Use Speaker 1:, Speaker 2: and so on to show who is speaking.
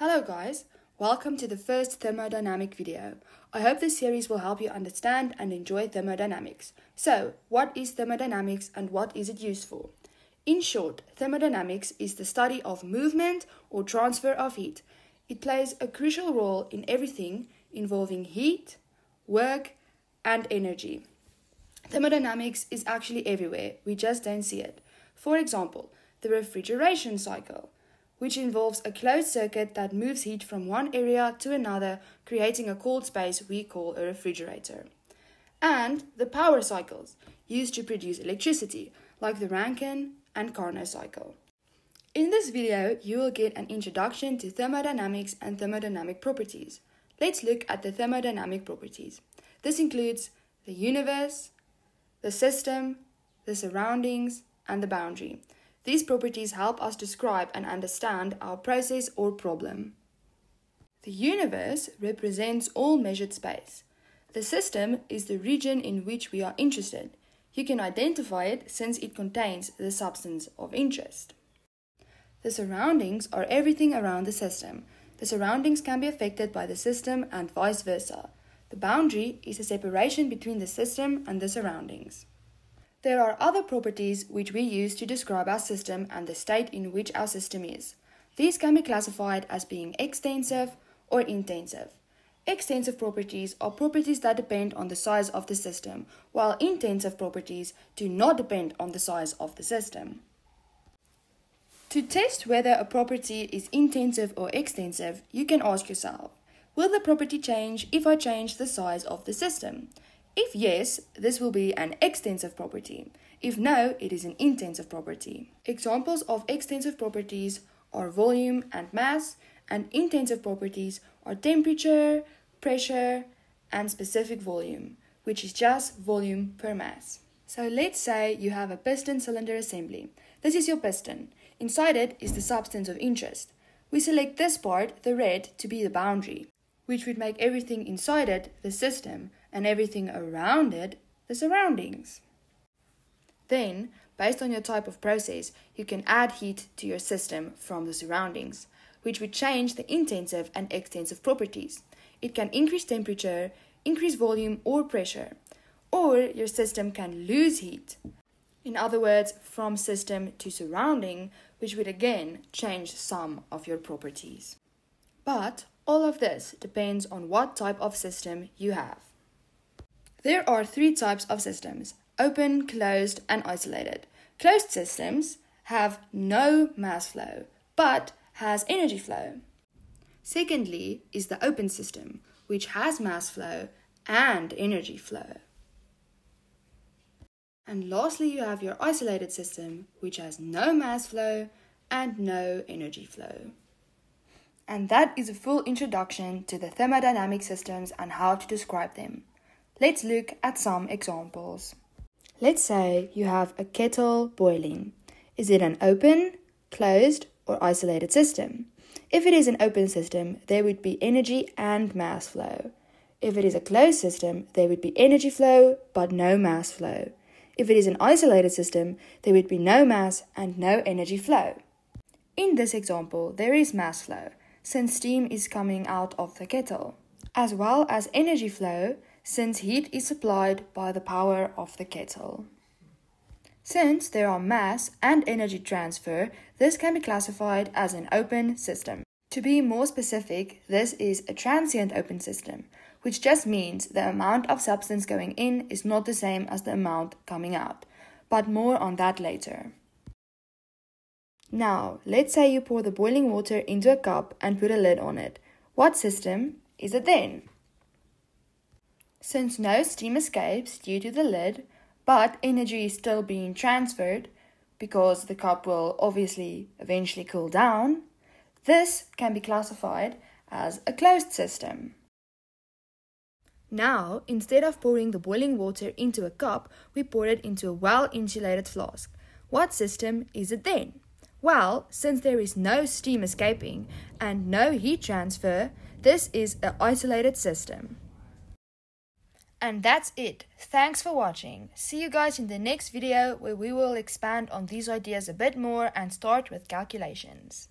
Speaker 1: Hello guys, welcome to the first thermodynamic video. I hope this series will help you understand and enjoy thermodynamics. So, what is thermodynamics and what is it used for? In short, thermodynamics is the study of movement or transfer of heat. It plays a crucial role in everything involving heat, work, and energy. Thermodynamics is actually everywhere, we just don't see it. For example, the refrigeration cycle which involves a closed circuit that moves heat from one area to another, creating a cold space we call a refrigerator. And the power cycles, used to produce electricity, like the Rankine and Carnot cycle. In this video, you will get an introduction to thermodynamics and thermodynamic properties. Let's look at the thermodynamic properties. This includes the universe, the system, the surroundings, and the boundary. These properties help us describe and understand our process or problem. The universe represents all measured space. The system is the region in which we are interested. You can identify it since it contains the substance of interest. The surroundings are everything around the system. The surroundings can be affected by the system and vice versa. The boundary is a separation between the system and the surroundings. There are other properties which we use to describe our system and the state in which our system is. These can be classified as being extensive or intensive. Extensive properties are properties that depend on the size of the system, while intensive properties do not depend on the size of the system. To test whether a property is intensive or extensive, you can ask yourself, will the property change if I change the size of the system? If yes, this will be an extensive property. If no, it is an intensive property. Examples of extensive properties are volume and mass, and intensive properties are temperature, pressure, and specific volume, which is just volume per mass. So let's say you have a piston cylinder assembly. This is your piston. Inside it is the substance of interest. We select this part, the red, to be the boundary, which would make everything inside it the system and everything around it the surroundings. Then, based on your type of process, you can add heat to your system from the surroundings, which would change the intensive and extensive properties. It can increase temperature, increase volume or pressure, or your system can lose heat. In other words, from system to surrounding, which would again change some of your properties. But all of this depends on what type of system you have. There are three types of systems open, closed, and isolated. Closed systems have no mass flow but has energy flow. Secondly, is the open system, which has mass flow and energy flow. And lastly, you have your isolated system, which has no mass flow and no energy flow. And that is a full introduction to the thermodynamic systems and how to describe them. Let's look at some examples. Let's say you have a kettle boiling. Is it an open, closed, or isolated system? If it is an open system, there would be energy and mass flow. If it is a closed system, there would be energy flow but no mass flow. If it is an isolated system, there would be no mass and no energy flow. In this example, there is mass flow, since steam is coming out of the kettle, as well as energy flow, since heat is supplied by the power of the kettle. Since there are mass and energy transfer, this can be classified as an open system. To be more specific, this is a transient open system, which just means the amount of substance going in is not the same as the amount coming out, but more on that later. Now, let's say you pour the boiling water into a cup and put a lid on it. What system is it then? Since no steam escapes due to the lid, but energy is still being transferred because the cup will obviously eventually cool down, this can be classified as a closed system. Now, instead of pouring the boiling water into a cup, we pour it into a well insulated flask. What system is it then? Well, since there is no steam escaping and no heat transfer, this is an isolated system. And that's it. Thanks for watching. See you guys in the next video where we will expand on these ideas a bit more and start with calculations.